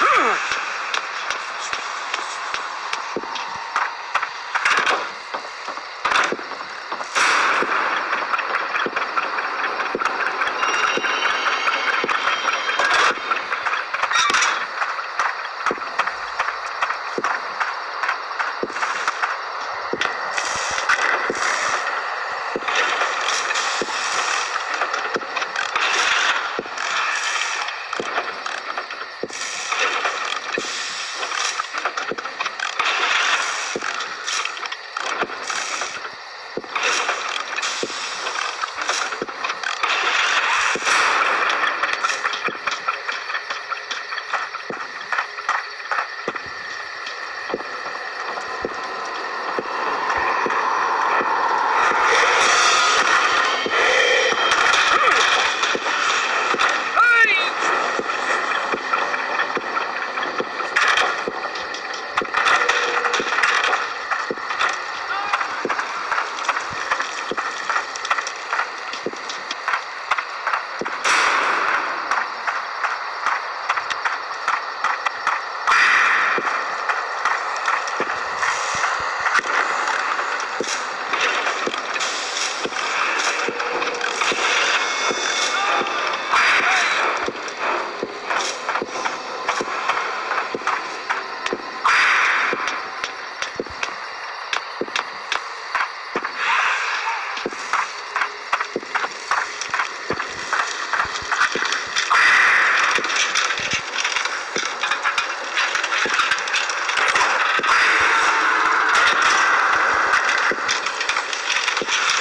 Huh? you.